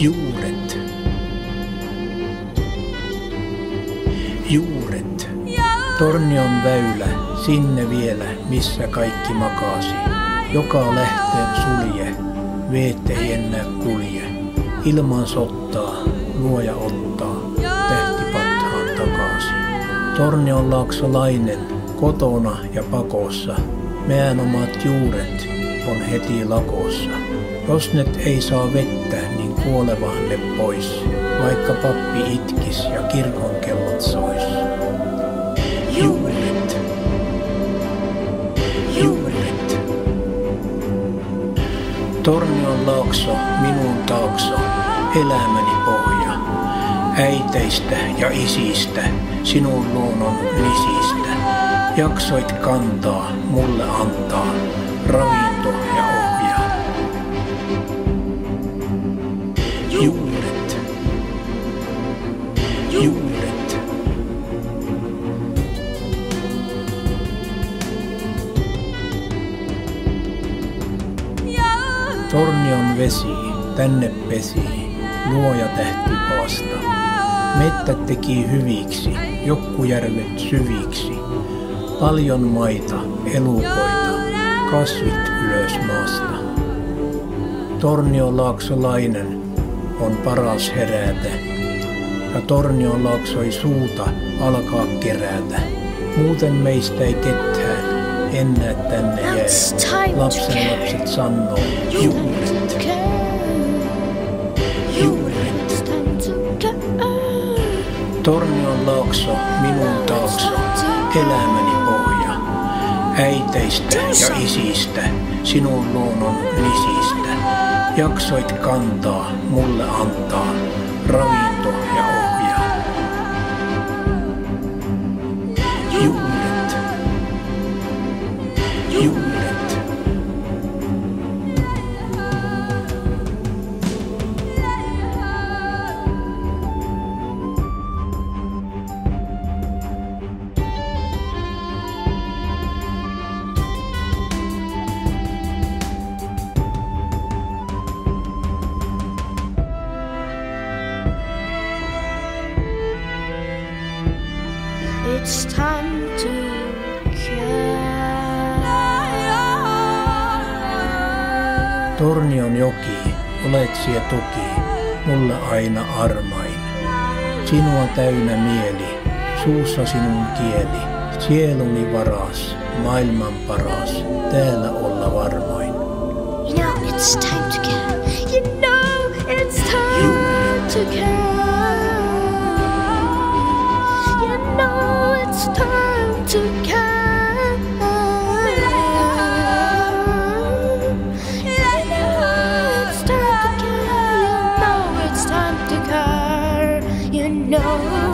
Juuret. Juuret. Tornion väylä, sinne vielä, missä kaikki makasi. Joka lähteen sulje, veet ei enää kulje. Ilman sottaa, luoja ottaa, tähti pathaan takaisin. Tornion laaksolainen, kotona ja pakossa, meidän omat juuret on heti lakossa. Jos net ei saa vettä, niin kuolevahan ne pois, vaikka pappi itkis ja kirkon kellot sois. Juuret. Juuret. Tornion laakso, minun taakso, elämäni pohja. Äiteistä ja isistä, sinun luonnon nisistä. Jaksoit kantaa, mulle antaa, ravinto Tornion vesi tänne pesi, luoja tähti paasta. Mettät teki hyviksi, jokkujärvet syviksi. Paljon maita, elukoita, kasvit ylös maasta. Tornion laaksolainen on paras herätä. Ja Tornion laaksoi suuta alkaa kerätä. Muuten meistä ei ketään enää tänne to Lapsen lapset sanoo, juuret, juuret. Tornion laakso, minun taakso, elämäni pohja. Äiteistä ja isistä, sinun luonnon nisistä. Jaksoit kantaa, mulle antaa, ravinto It's time to care. Tornion joki, olet sie toki, mulle aina armain. Sinua täynnä mieli, suussa sinun kieli, sieluni varas, maailman paras, täällä olla care. You know it's time to care. You know it's time to care. know.